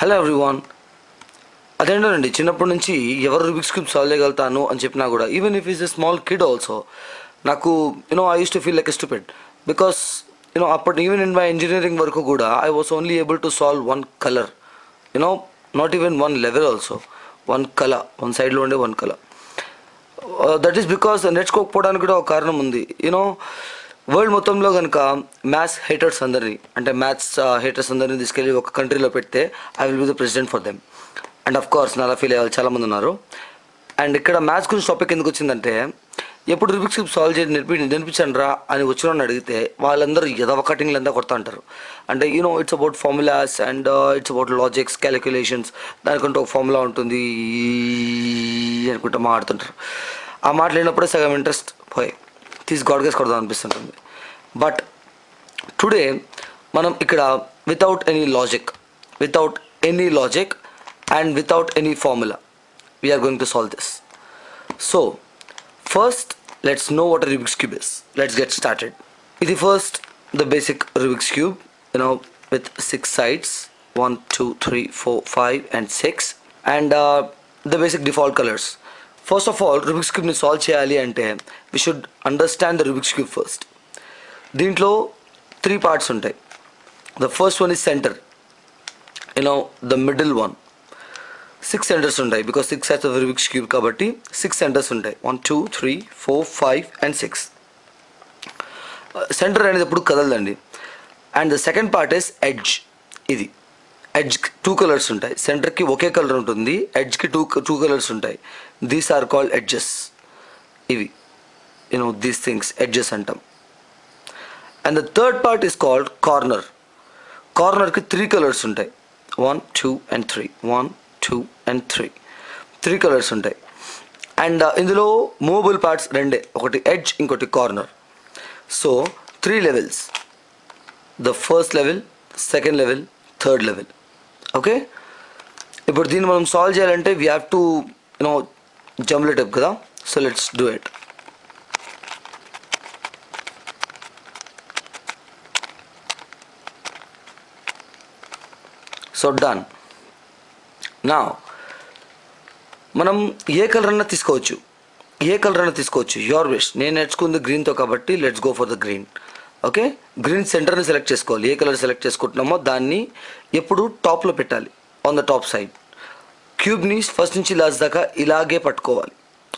Hello everyone అదేంటోనండి చిన్నప్పటి నుంచి ఎవరు రుబిక్స్ క్యూబ్ సాల్వ్ చేయగలుగుతాను అని చెప్పినా కూడా even if is a small kid also నాకు you know I use to feel like a stupid because you know అప్పటి ఈవెన్ ఇన్ మై ఇంజనీరింగ్ వరకు కూడా I was only able to solve one colour you know not even one level also one కల one సైడ్లో ఉండే one కల that is because నేర్చుకోకపోవడానికి కూడా ఒక కారణం ఉంది. యూనో వరల్డ్ మొత్తంలో కనుక మ్యాథ్స్ హేటర్స్ అందరినీ అంటే మ్యాథ్స్ హేటర్స్ uh, అందరినీ తీసుకెళ్ళి ఒక కంట్రీలో పెడితే I will be the president for them and of course నాలా ఫీల్ అయ్యే వాళ్ళు చాలామంది ఉన్నారు. అండ్ ఇక్కడ మ్యాథ్స్ గురించి టాపిక్ ఎందుకు వచ్చిందంటే ఎప్పుడు రిబిక్స్ సాల్వ్ చేసి నేర్పి నేర్పించండి రా అని వచ్చిన అడిగితే వాళ్ళందరూ ఎదవ కటింగ్లు అంతా కొడతా అంటారు అంటే you know it's about formulas and it's about logics calculations దానికంటే ఒక ఫార్ములా ఉంటుంది. అనుకుంటా మాట్లాడుతుంటారు. ఆ మాట్లాడినప్పుడే సగం ఇంట్రెస్ట్ పోయాయి. తీసి గాడ్గేసి కొడదాం అనిపిస్తుంటుంది బట్ టుడే మనం ఇక్కడ without any logic without any logic and without any formula we're going to solve this so first let's know what Rubik's cube is let's get started ఇది first the basic Rubik's cube you know with six sides one two three four five and six and the basic default colours first of all Rubik's క్యూబ్ని solve చేయాలి అంటే we should understand the Rubik's cube first దీంట్లో three parts ఉంటాయి. The first one is centre you know the middle one six centres ఉంటాయి because six sides of Rubik's cube కాబట్టి six centres ఉంటాయి. One two three four five and six centre అనేది ఎప్పుడు కదలదండి. And the second part is edge ఇది. ఎడ్జ్కి two colours ఉంటాయి. సెంటర్కి ఒకే కలర్ ఉంటుంది. ఎడ్జ్కి టూ టూ కలర్స్ ఉంటాయి. దీస్ ఆర్ కాల్డ్ ఎడ్జెస్ ఇవి. You know these things edges అంటాం. And the third part is called corner కార్నర్కి three colours ఉంటాయి. One two and three one two and three three colours ఉంటాయి. And ఇందులో movable parts రెండే. ఒకటి edge ఇంకోటి corner so three levels the first level second level third level okay? ఇప్పుడు దీన్ని మనం solve చేయాలంటే we have to you know jumble it up కదా? So let's do it so done నా మనం ఏ కలర్ అన్నా తీసుకోవచ్చు. ఏ కలర్ అన్నా తీసుకోవచ్చు. యువర్ బెస్ట్ నేను నేర్చుకుంది గ్రీన్తో కాబట్టి let's go for the green okay? Green సెంటర్ని సెలెక్ట్ చేసుకోవాలి. ఏ కలర్ సెలెక్ట్ చేసుకుంటున్నామో దాన్ని ఎప్పుడు టాప్లో పెట్టాలి. ఆన్ ద టాప్ సైడ్ క్యూబ్ని ఫస్ట్ నుంచి లాస్ట్ దాకా ఇలాగే పట్టుకోవాలి.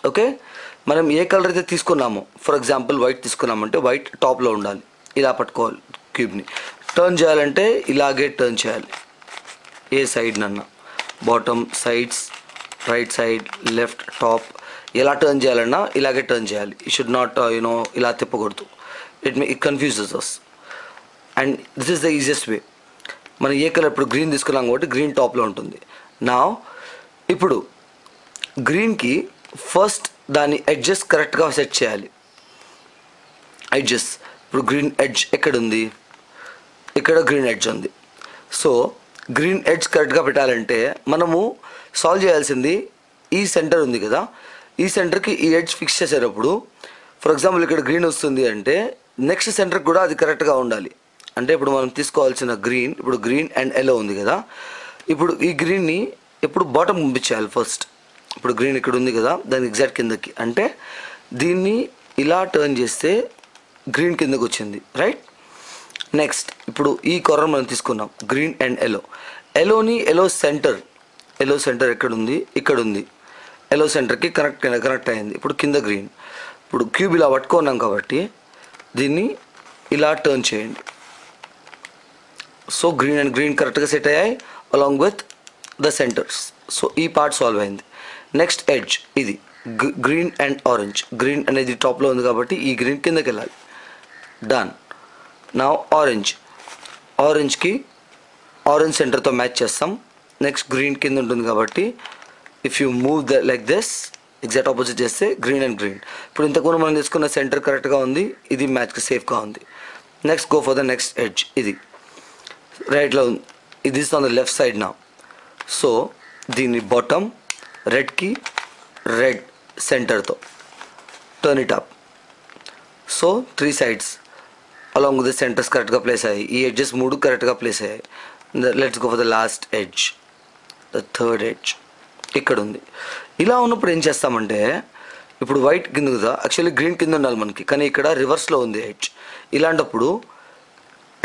ఓకే? మనం ఏ కలర్ అయితే తీసుకున్నామో ఫర్ ఎగ్జాంపుల్ వైట్ తీసుకున్నామంటే వైట్ టాప్లో ఉండాలి. ఇలా పట్టుకోవాలి క్యూబ్ని టర్న్ చేయాలంటే ఇలాగే టర్న్ చేయాలి. ఏ సైడ్ నన్న? Bottom sides right side left top ఎలా టర్న్ చేయాలన్నా ఇలాగే టర్న్ చేయాలి. We should not you know ఇలా తిప్పకూడదు. It may it confuses us and this is the easiest way మనం ఏ కలర్ ఇప్పుడు గ్రీన్ తీసుకున్నాం కాబట్టి గ్రీన్ టాప్లో ఉంటుంది. నా ఇప్పుడు గ్రీన్కి ఫస్ట్ దాని ఎడ్జెస్ కరెక్ట్గా సెట్ చేయాలి. ఎడ్జెస్ ఇప్పుడు గ్రీన్ ఎడ్జ్ ఎక్కడుంది? ఇక్కడ గ్రీన్ ఎడ్జ్ ఉంది. సో గ్రీన్ ఎడ్జ్ కరెక్ట్గా పెట్టాలంటే మనము సాల్వ్ చేయాల్సింది ఈ సెంటర్ ఉంది కదా. ఈ సెంటర్కి ఈ ఎడ్జ్ ఫిక్స్ చేసేటప్పుడు ఫర్ ఎగ్జాంపుల్ ఇక్కడ గ్రీన్ వస్తుంది అంటే నెక్స్ట్ సెంటర్కి కూడా అది కరెక్ట్గా ఉండాలి. అంటే ఇప్పుడు మనం తీసుకోవాల్సిన గ్రీన్ ఇప్పుడు గ్రీన్ అండ్ ఎల్లో ఉంది కదా. ఇప్పుడు ఈ గ్రీన్ని ఇప్పుడు బాటమ్ పంపించేయాలి ఫస్ట్ ఇప్పుడు గ్రీన్ ఇక్కడ ఉంది కదా దాని ఎగ్జాక్ట్ కిందకి. అంటే దీన్ని ఇలా టర్న్ చేస్తే గ్రీన్ కిందకి వచ్చింది రైట్ నెక్స్ట్ ఇప్పుడు ఈ కొర్ర మనం తీసుకున్నాం గ్రీన్ అండ్ ఎల్లో ఎలోని ఎలో సెంటర్ ఎలో సెంటర్ ఎక్కడ ఉంది ఇక్కడ ఉంది ఎలో సెంటర్కి కనెక్ట్ కనెక్ట్ అయింది. ఇప్పుడు కింద గ్రీన్ ఇప్పుడు క్యూబ్ ఇలా పట్టుకున్నాం కాబట్టి దీన్ని ఇలా టర్న్ చేయండి. సో గ్రీన్ అండ్ గ్రీన్ కరెక్ట్గా సెట్ అయ్యాయి along with the centres so ఈ పార్ట్ సాల్వ్ అయింది. నెక్స్ట్ ఎడ్జ్ ఇది గ్రీన్ అండ్ ఆరెంజ్ గ్రీన్ అనేది టాప్లో ఉంది కాబట్టి ఈ గ్రీన్ కిందకి వెళ్ళాలి. డన్ నా ఆరెంజ్ ఆరెంజ్కి ఆరెంజ్ సెంటర్తో మ్యాచ్ చేస్తాం. నెక్స్ట్ గ్రీన్ కింద ఉంటుంది కాబట్టి if you move the like this exact opposite చేస్తే గ్రీన్ అండ్ గ్రీన్. ఇప్పుడు ఇంతకుముందు మనం తీసుకున్న సెంటర్ కరెక్ట్గా ఉంది ఇది మ్యాచ్కి సేఫ్గా ఉంది. Next go for the next edge ఇది. రైట్లో ఇది is on the left side నా సో దీని బాటమ్ రెడ్కి red సెంటర్తో turn it up so three sides along the centers కరెక్ట్గా ప్లేస్ అయ్యాయి. ఈ ఎడ్జెస్ మూడు కరెక్ట్గా ప్లేస్ అయ్యాయి. Let's go for the last edge the third edge ఇక్కడ ఉంది ఇలా ఉన్నప్పుడు ఏం చేస్తామంటే ఇప్పుడు వైట్ కింద కదా యాక్చువల్లీ గ్రీన్ కింద ఉండాలి మనకి కానీ ఇక్కడ రివర్స్లో ఉంది హెచ్ ఇలాంటప్పుడు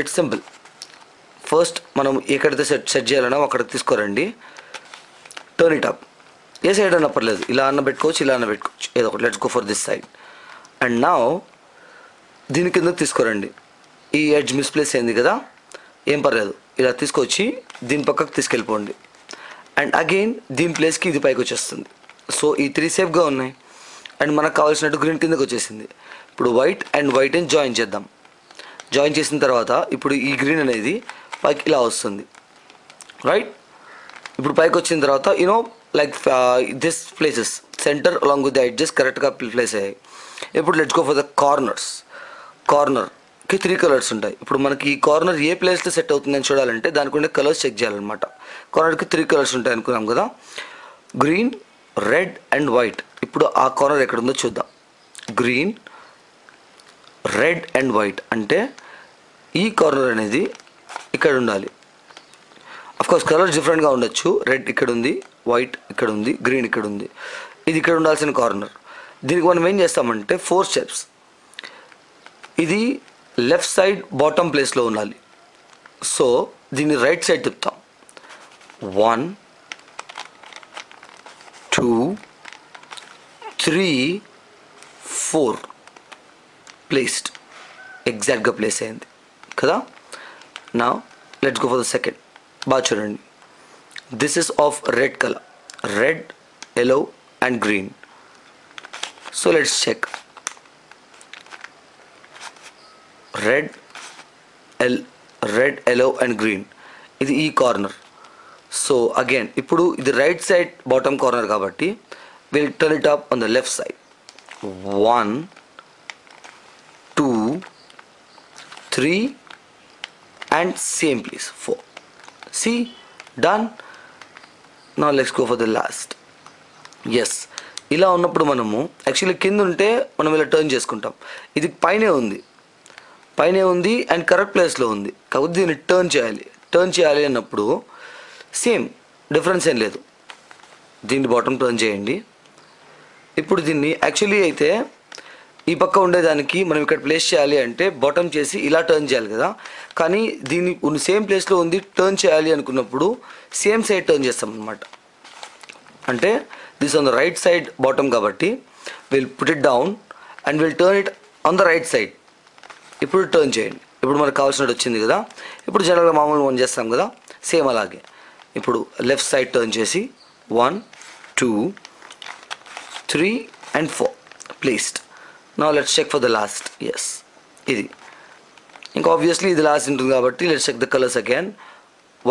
ఇట్స్ సింపుల్ ఫస్ట్ మనం ఎక్కడైతే సెట్ సెట్ చేయాలన్నా అక్కడ తీసుకోరండి. టర్న్ ఇట్ అప్ ఏ సైడ్ అన్న పర్లేదు ఇలా అన్న పెట్టుకోవచ్చు ఇలా అన్న పెట్టుకోవచ్చు. ఏదో ఒకటి let's go for this side and నా దీని కింద తీసుకోరండి. ఈ ఎడ్జ్ మిస్ప్లేస్ అయింది కదా ఏం పర్లేదు. ఇలా తీసుకొచ్చి దీని పక్కకు తీసుకెళ్ళిపోండి. అండ్ అగైన్ దీని ప్లేస్కి ఇది పైకి వచ్చేస్తుంది. సో ఈ త్రీ సేఫ్గా ఉన్నాయి. అండ్ మనకు కావాల్సినట్టు గ్రీన్ కిందకి వచ్చేసింది. ఇప్పుడు వైట్ అండ్ వైట్ని జాయిన్ చేద్దాం. జాయిన్ చేసిన తర్వాత ఇప్పుడు ఈ గ్రీన్ అనేది పైకి ఇలా వస్తుంది. రైట్ ఇప్పుడు పైకి వచ్చిన తర్వాత you know like this places center along with the edges కరెక్ట్గా ప్లేస్ అయ్యాయి. ఇప్పుడు let's go for the corners corner కార్నర్కి three colours ఉంటాయి. ఇప్పుడు మనకి ఈ కార్నర్ ఏ ప్లేస్లో సెట్ అవుతుందని చూడాలంటే దానికి ఉండే కలర్స్ చెక్ చేయాలన్నమాట. కార్నర్కి త్రీ కలర్స్ ఉంటాయి అనుకున్నాం కదా. గ్రీన్ రెడ్ అండ్ వైట్ ఇప్పుడు ఆ కార్నర్ ఎక్కడ ఉందో చూద్దాం. గ్రీన్ రెడ్ అండ్ వైట్ అంటే ఈ కార్నర్ అనేది ఇక్కడ ఉండాలి. అఫ్కోర్స్ కలర్స్ డిఫరెంట్గా ఉండొచ్చు. రెడ్ ఇక్కడ ఉంది వైట్ ఇక్కడ ఉంది గ్రీన్ ఇక్కడ ఉంది. ఇది ఇక్కడ ఉండాల్సిన కార్నర్ దీనికి మనం ఏం చేస్తామంటే ఫోర్ స్టెప్స్ ఇది లెఫ్ట్ సైడ్ బాటమ్ ప్లేస్లో ఉండాలి. సో దీన్ని right side తిప్పుతాం. One two three four. Placed. ఎగ్జాక్ట్గా ప్లేస్ అయింది. కదా? నా let's go for the second బాగా చూడండి. This is of red color red yellow and green so let's check red L red yellow and green ఇది ఈ corner so again ఇప్పుడు ఇది రైట్ సైడ్ బాటమ్ కార్నర్ కాబట్టి will turn it up on the left side one two three and same place four see done నా let's go for the last S ఇలా ఉన్నప్పుడు మనము actually కింద ఉంటే మనం ఇలా టర్న్ చేసుకుంటాం. ఇది పైనే ఉంది. పైనే ఉంది అండ్ కరెక్ట్ ప్లేస్లో ఉంది. కాకపోతే దీన్ని టర్న్ చేయాలి. టర్న్ చేయాలి అన్నప్పుడు సేమ్ డిఫరెన్స్ ఏం లేదు. దీన్ని బాటమ్ టర్న్ చేయండి. ఇప్పుడు దీన్ని యాక్చువల్లీ అయితే ఈ పక్క ఉండేదానికి మనం ఇక్కడ ప్లేస్ చేయాలి అంటే బాటమ్ చేసి ఇలా టర్న్ చేయాలి కదా. కానీ దీన్ని సేమ్ ప్లేస్లో ఉంది టర్న్ చేయాలి అనుకున్నప్పుడు సేమ్ సైడ్ టర్న్ చేస్తాం అనమాట అంటే this on the right side bottom కాబట్టి will put it down and will turn it on the right side ఇప్పుడు టర్న్ చేయండి. ఇప్పుడు మనకు కావాల్సినట్టు వచ్చింది కదా. ఇప్పుడు జనరల్గా మామూలుగా వన్ చేస్తాం కదా. సేమ్ అలాగే. ఇప్పుడు లెఫ్ట్ సైడ్ టర్న్ చేసి one two three and four placed నా let's check for the last S ఇది. ఇంకా ఆబ్వియస్లీ ఇది లాస్ట్ ఉంటుంది కాబట్టి let's check the colors again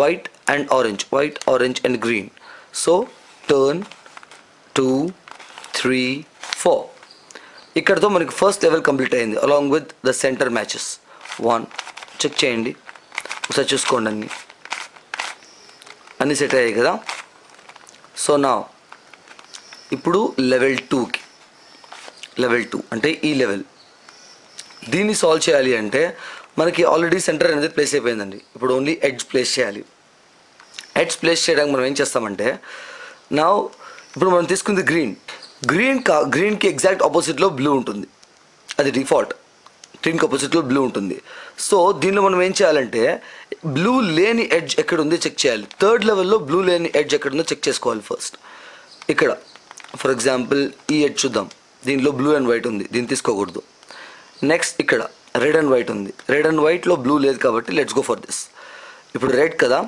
white and orange white orange and green so turn two three four ఇక్కడతో మనకి first level complete అయింది along with the center matches one check చేయండి. ఒకసారి చూసుకోండి అన్ని. అన్ని సెట్ అయ్యాయి కదా? సో నా ఇప్పుడు లెవెల్ టూకి లెవెల్ టూ అంటే ఈ లెవెల్ దీన్ని సాల్వ్ చేయాలి అంటే మనకి ఆల్రెడీ సెంటర్ అనేది ప్లేస్ అయిపోయిందండి. ఇప్పుడు ఓన్లీ ఎడ్జ్ ప్లేస్ చేయాలి. ఎడ్జ్ ప్లేస్ చేయడానికి మనం ఏం చేస్తామంటే నా ఇప్పుడు మనం తీసుకుంది గ్రీన్ గ్రీన్ కా గ్రీన్కి ఎగ్జాక్ట్ ఆపోజిట్లో బ్లూ ఉంటుంది. అది డిఫాల్ట్ గ్రీన్కి ఆపోజిట్లో బ్లూ ఉంటుంది. సో దీనిలో మనం ఏం చేయాలంటే బ్లూ లేని ఎడ్జ్ ఎక్కడ ఉంది చెక్ చేయాలి థర్డ్ లెవెల్లో బ్లూ లేని ఎడ్జ్ ఎక్కడ ఉందో చెక్ చేసుకోవాలి ఫస్ట్ ఇక్కడ ఫర్ ఎగ్జాంపుల్ ఈ ఎడ్జ్ చూద్దాం. దీనిలో బ్లూ అండ్ వైట్ ఉంది. దీన్ని తీసుకోకూడదు. నెక్స్ట్ ఇక్కడ రెడ్ అండ్ వైట్ ఉంది. రెడ్ అండ్ వైట్లో బ్లూ లేదు కాబట్టి లెట్స్ గో ఫర్ దిస్ ఇప్పుడు రెడ్ కదా.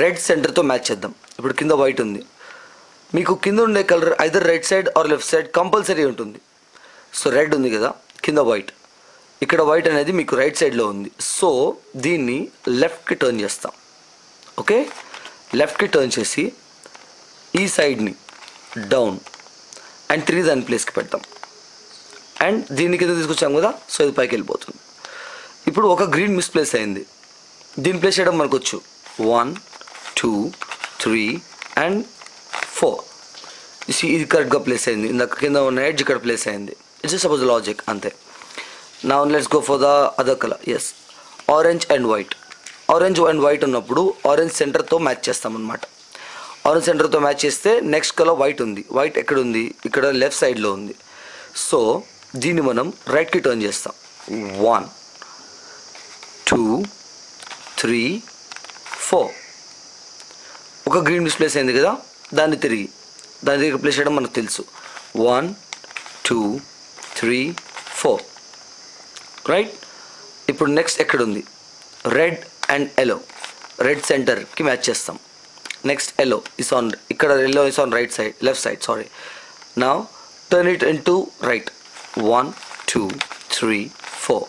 రెడ్ సెంటర్తో మ్యాచ్ చేద్దాం. ఇప్పుడు కింద వైట్ ఉంది. మీకు కింద ఉండే color either right side or left side compulsory ఉంటుంది. సో రెడ్ ఉంది కదా కింద వైట్ ఇక్కడ వైట్ అనేది మీకు రైట్ సైడ్లో ఉంది. సో దీన్ని లెఫ్ట్కి టర్న్ చేస్తాం. ఓకే లెఫ్ట్కి టర్న్ చేసి ఈ సైడ్ని డౌన్ అండ్ త్రీ దాని ప్లేస్కి పెడతాం. అండ్ దీని కింద తీసుకొచ్చాం కదా సో ఇది పైకి వెళ్ళిపోతుంది. ఇప్పుడు ఒక గ్రీన్ మిస్ప్లేస్ అయింది. దీన్ని ప్లేస్ చేయడం మనకు వచ్చు. One two three and four ఇది కరెక్ట్గా ప్లేస్ అయింది. ఇందాక కింద ఉన్న ఎడ్జ్ ఇక్కడ ప్లేస్ అయింది. ఇట్స్ సపోజ్ లాజిక్ అంతే. నా let's go for the other color S orange and white orange and white ఉన్నప్పుడు ఆరెంజ్ సెంటర్తో మ్యాచ్ చేస్తామన్నమాట ఆరెంజ్ సెంటర్తో మ్యాచ్ చేస్తే నెక్స్ట్ కలర్ వైట్ ఉంది. వైట్ ఎక్కడ ఉంది? ఇక్కడ లెఫ్ట్ సైడ్లో ఉంది. సో దీన్ని మనం రైట్కి టర్న్ చేస్తాం. వన్ టూ త్రీ ఫోర్ ఒక గ్రీన్ డిస్ప్లేస్ అయింది కదా? దాన్ని తిరిగి దాన్ని తిరిగి రిప్లేస్ చేయడం మనకు తెలుసు. One two three four right ఇప్పుడు నెక్స్ట్ ఎక్కడ ఉంది రెడ్ అండ్ ఎల్లో రెడ్ సెంటర్కి మ్యాచ్ చేస్తాం. నెక్స్ట్ ఎల్లో ఇస్ ఆన్ ఇక్కడ yellow is on right side left side sorry నా turn it in to right one two three four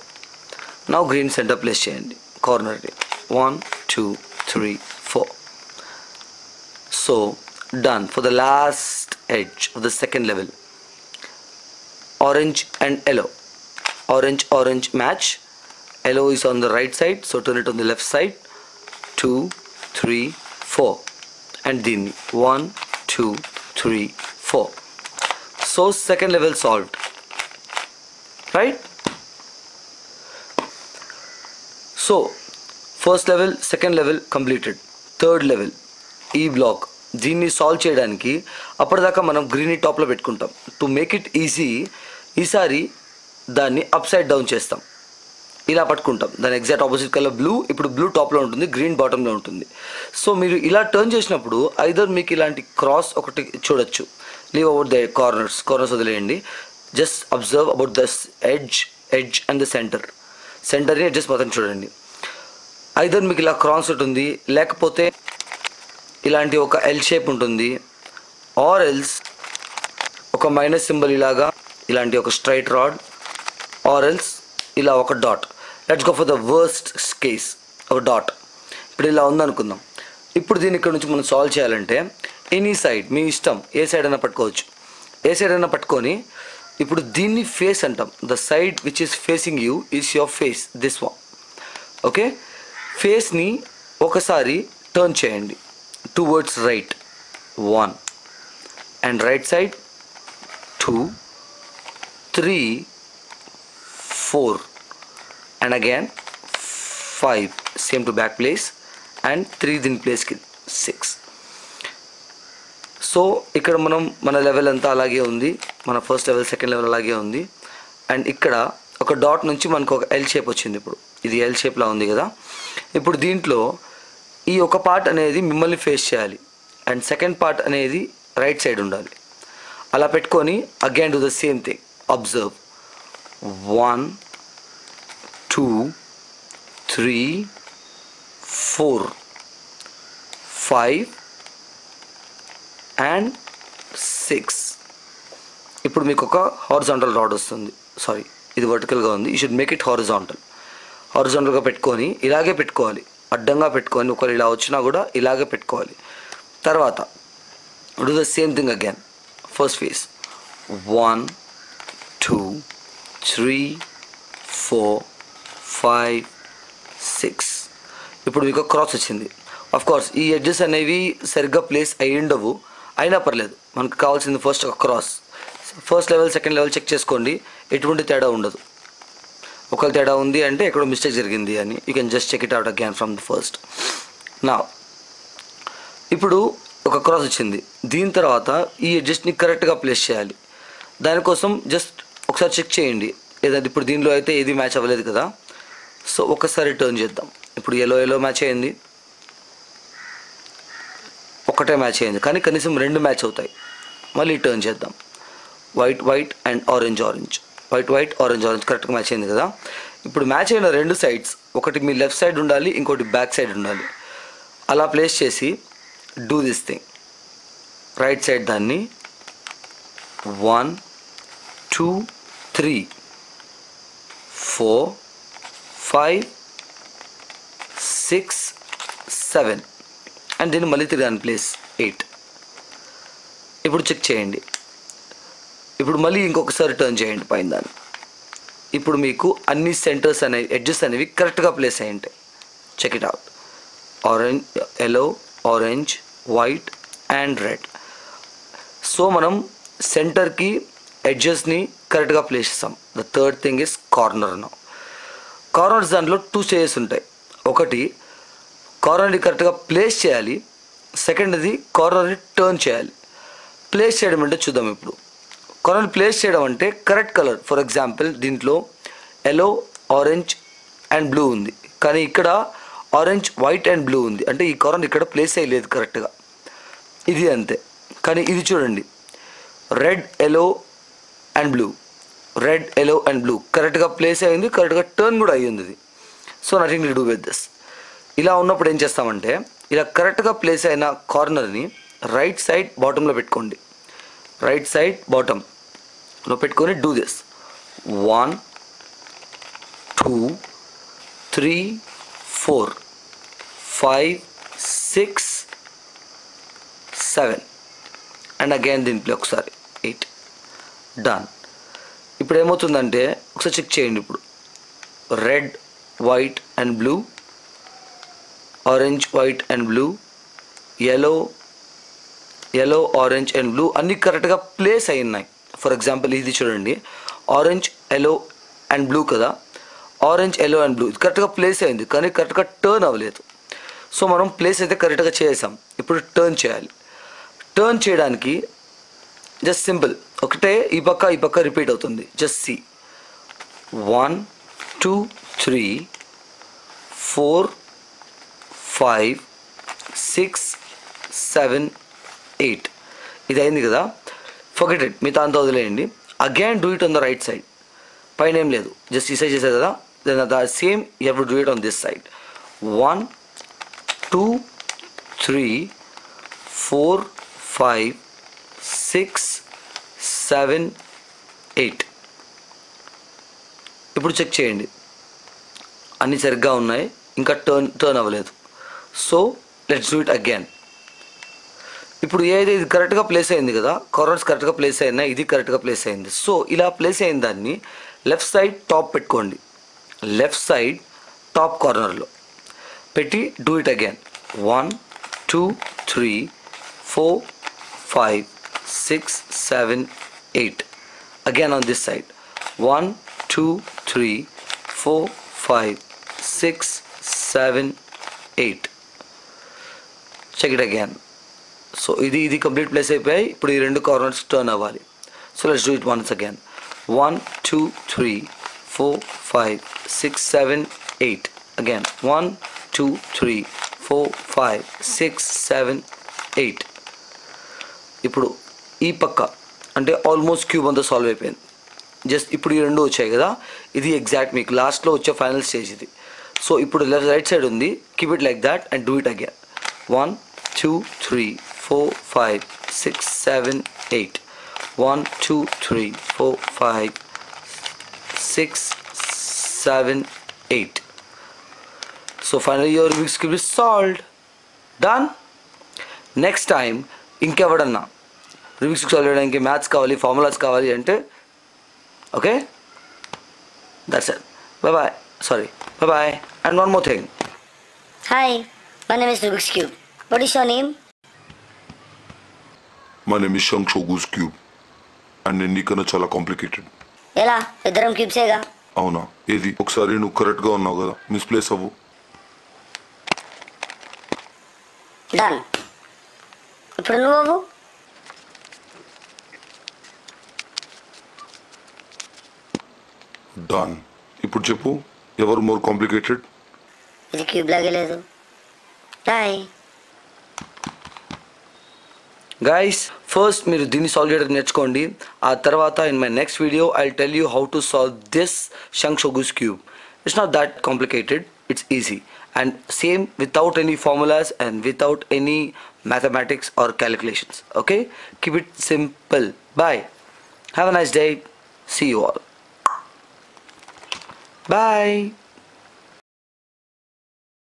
నా green centre place చేయండి కార్నర్కి one two three four so done for the last edge of the second level. Orange and yellow. Orange orange match. Yellow is on the right side so turn it on the left side. Two three four. And then one two three four. So second level solved. Right? So first level second level completed. Third level e block. దీన్ని solve చేయడానికి అప్పటిదాకా మనం greeny టాప్లో పెట్టుకుంటాం. To make it easy ఈసారి దాన్ని up side down చేస్తాం. ఇలా పట్టుకుంటాం. దాని ఎగ్జాక్ట్ ఆపోజిట్ కలర్ బ్లూ ఇప్పుడు బ్లూ టాప్లో ఉంటుంది గ్రీన్ బాటంలో ఉంటుంది. సో మీరు ఇలా టర్న్ చేసినప్పుడు ఐదర్ మీకు ఇలాంటి క్రాస్ ఒకటి చూడొచ్చు. Leave about the corners corners వదిలేయండి. Just observe about the edge edge and the center సెంటర్ని జస్ట్ మొత్తం చూడండి. ఐదర్ మీకు ఇలా క్రాస్ ఉంటుంది లేకపోతే ఇలాంటి ఒక ఎల్ షేప్ ఉంటుంది. ఆర్ ఎల్స్ ఒక మైనస్ సింబల్ ఇలాగా ఇలాంటి ఒక స్ట్రైట్ రాడ్ ఆర్ ఎల్స్ ఇలా ఒక dot let's go for the worst case ఒక డాట్ ఇప్పుడు ఇలా ఉందనుకుందాం. ఇప్పుడు దీని ఇక్కడ నుంచి మనం సాల్వ్ చేయాలంటే ఎనీ సైడ్ మీ ఇష్టం ఏ సైడ్ అయినా పట్టుకోవచ్చు. ఏ సైడ్ అయినా పట్టుకొని ఇప్పుడు దీన్ని ఫేస్ అంటాం. The side which is facing you is your face this one okay ఫేస్ని ఒకసారి టర్న్ చేయండి. Towards right one and right side two three four and again five same to back place and three దీని ప్లేస్కి six so ఇక్కడ మనం మన level అంతా అలాగే ఉంది. మన ఫస్ట్ లెవెల్ సెకండ్ లెవెల్ అలాగే ఉంది. అండ్ ఇక్కడ ఒక డాట్ నుంచి మనకు ఒక ఎల్ షేప్ వచ్చింది ఇప్పుడు. ఇది ఎల్ షేప్లా ఉంది కదా. ఇప్పుడు దీంట్లో ఈ ఒక పార్ట్ అనేది మిమ్మల్ని ఫేస్ చేయాలి. అండ్ సెకండ్ పార్ట్ అనేది రైట్ సైడ్ ఉండాలి. అలా పెట్టుకొని again to the same thing observe one two three four five and six ఇప్పుడు మీకు ఒక హారిజాంటల్ రాడ్ వస్తుంది. సారీ ఇది వర్టికల్గా ఉంది. You should make it horizontal హారిజాంటల్గా పెట్టుకొని ఇలాగే పెట్టుకోవాలి. అడ్డంగా పెట్టుకొని ఒకరు ఇలా వచ్చినా కూడా ఇలాగే పెట్టుకోవాలి. తర్వాత do the same thing again first face one two three four five six ఇప్పుడు మీకు క్రాస్ వచ్చింది. అఫ్ కోర్స్ ఈ ఎడ్జెస్ అనేవి సరిగ్గా ప్లేస్ అయి ఉండవు. అయినా పర్లేదు మనకు కావాల్సింది ఫస్ట్ ఒక cross first level second level check చేసుకోండి. ఎటువంటి తేడా ఉండదు. ఒకవేళ తేడా ఉంది అంటే ఎక్కడో మిస్టేక్ జరిగింది అని. You can just check it out again from the first నా ఇప్పుడు ఒక క్రాస్ వచ్చింది. దీని తర్వాత ఈ అడ్జస్ట్ని కరెక్ట్గా ప్లేస్ చేయాలి. దానికోసం జస్ట్ ఒకసారి చెక్ చేయండి. ఏదంటే ఇప్పుడు దీనిలో అయితే ఏది మ్యాచ్ అవ్వలేదు కదా. సో ఒకసారి టర్న్ చేద్దాం. ఇప్పుడు ఎలో ఎలో మ్యాచ్ అయింది. ఒకటే మ్యాచ్ అయింది. కానీ కనీసం రెండు మ్యాచ్ అవుతాయి. మళ్ళీ టర్న్ చేద్దాం. White white and orange orange white white orange orange కరెక్ట్గా మ్యాచ్ అయింది కదా? ఇప్పుడు మ్యాచ్ అయిన రెండు సైడ్స్ ఒకటి మీ లెఫ్ట్ సైడ్ ఉండాలి ఇంకోటి బ్యాక్ సైడ్ ఉండాలి. అలా ప్లేస్ చేసి do this thing right side దాన్ని one two three four five six seven and దీన్ని మళ్ళీ తిరిగాను ప్లేస్ ఎయిట్ ఇప్పుడు చెక్ చేయండి. ఇప్పుడు మళ్ళీ ఇంకొకసారి టర్న్ చేయండి పైన దాన్ని. ఇప్పుడు మీకు అన్ని సెంటర్స్ అనేవి ఎడ్జెస్ అనేవి కరెక్ట్గా ప్లేస్ అయి ఉంటాయి check it out orange yellow orange white and red so మనం సెంటర్కి ఎడ్జెస్ని కరెక్ట్గా ప్లేస్ చేస్తాం. The third thing is corner no corners దాంట్లో టూ స్టేజెస్ ఉంటాయి. ఒకటి కార్నర్ని కరెక్ట్గా ప్లేస్ చేయాలి. సెకండ్ది కార్నర్ని టర్న్ చేయాలి. ప్లేస్ చేయడం అంటే చూద్దాం ఇప్పుడు. కార్నర్ ప్లేస్ చేయడం అంటే కరెక్ట్ కలర్. ఫర్ ఎగ్జాంపుల్ దీంట్లో ఎల్లో ఆరెంజ్ అండ్ బ్లూ ఉంది. కానీ ఇక్కడ ఆరెంజ్ వైట్ అండ్ బ్లూ ఉంది. అంటే ఈ కార్నర్ ఇక్కడ ప్లేస్ అయ్యలేదు కరెక్ట్గా ఇది అంతే. కానీ ఇది చూడండి. Red yellow and blue red yellow and blue కరెక్ట్గా ప్లేస్ అయింది కరెక్ట్గా టర్న్ కూడా అయ్యింది ఇది. So nothing to do with this ఇలా ఉన్నప్పుడు ఏం చేస్తామంటే ఇలా కరెక్ట్గా ప్లేస్ అయిన కార్నర్ని రైట్ సైడ్ బాటంలో పెట్టుకోండి. రైట్ సైడ్ నువ్వు పెట్టుకొని do this one two three four five six seven and again దీంట్లో ఒకసారి. ఎయిట్ డన్ ఇప్పుడు ఏమవుతుందంటే ఒకసారి చెక్ చేయండి ఇప్పుడు. Red white and blue orange white and blue yellow yellow orange and blue అన్నీ కరెక్ట్గా ప్లేస్ అయినాయి ఫర్ ఎగ్జాంపుల్ ఇది చూడండి. ఆరెంజ్ ఎల్లో అండ్ బ్లూ కదా. ఆరెంజ్ ఎల్లో అండ్ బ్లూ కరెక్ట్గా ప్లేస్ అయింది కానీ కరెక్ట్గా టర్న్ అవ్వలేదు. సో మనం ప్లేస్ అయితే కరెక్ట్గా చేసాం. ఇప్పుడు టర్న్ చేయాలి. టర్న్ చేయడానికి జస్ట్ సింపుల్ ఒకటే ఈ పక్క ఈ పక్క రిపీట్ అవుతుంది. Just see one two three four five six seven eight ఇది అయింది కదా. ఫర్గెట్ ఇట్ మిగతా అంతా వదిలేయండి. Again do it on the right side పైన ఏం లేదు. జస్ట్ ఈ సైడ్ చేసేది కదా? Then the same you have to do it on this side one two three four five six seven eight ఇప్పుడు చెక్ చేయండి. అన్నీ సరిగ్గా ఉన్నాయి. ఇంకా టర్న్ టర్న్ అవ్వలేదు. So let's do it again ఇప్పుడు ఏది ఇది కరెక్ట్గా ప్లేస్ అయింది కదా కార్నర్స్ కరెక్ట్గా ప్లేస్ అయినా ఇది కరెక్ట్గా ప్లేస్ అయింది. సో ఇలా ప్లేస్ అయిన దాన్ని లెఫ్ట్ సైడ్ టాప్ పెట్టుకోండి. లెఫ్ట్ సైడ్ టాప్ కార్నర్లో పెట్టి do it again one two three four five six seven eight again on this side one two three four five six seven eight check it again so ఇది ఇది complete place అయిపోయాయి. ఇప్పుడు ఈ రెండు corners turn అవ్వాలి. So let's do it once again one two three four five six seven eight again one two three four five six seven eight ఇప్పుడు ఈ పక్క అంటే ఆల్మోస్ట్ క్యూబ్ అంతా సాల్వ్ అయిపోయింది. జస్ట్ ఇప్పుడు ఈ రెండు వచ్చాయి కదా. ఇది ఎగ్జాక్ట్ మీకు లాస్ట్లో వచ్చే ఫైనల్ స్టేజ్ ఇది. సో ఇప్పుడు లెఫ్ట్ రైట్ సైడ్ ఉంది. Keep it like that and do it again one two three four five six seven eight one two three four five six seven eight so final your వీక్స్కి be solved done next time ఇంకెవడన్నా Rubik's solve చేయడానికి maths కావాలి formulas కావాలి అంటే okay that's it bye bye sorry bye bye and one more thing Hi, my name is Rubik's Cube. What is your name? My name is Shang Shogu's Cube. And నేను నీకన్నా చాలా complicated ఎలా ఇద్దరం క్యూబ్సేగా అవునా ఏది ఒకసారి నువ్వు కరెక్ట్గా ఉన్నావు కదా మిస్ప్లేస్ అవ్వు డన్ ఇప్పుడు నువ్వు అవ్వు. డన్ ఇప్పుడు చెప్పు ఎవరు మోర్ కాంప్లికేటెడ్ ఇది క్యూబ్ లాగే లేదు. బాయ్ గైస్ ఫస్ట్ మీరు దీన్ని సాల్వ్ చేయడం నేర్చుకోండి. ఆ తర్వాత in my next video I tell you how to solve this Shang Shogu's cube it's not that complicated it's easy and same without any formulas and without any mathematics or calculations okay keep it simple bye have a nice day see you all bye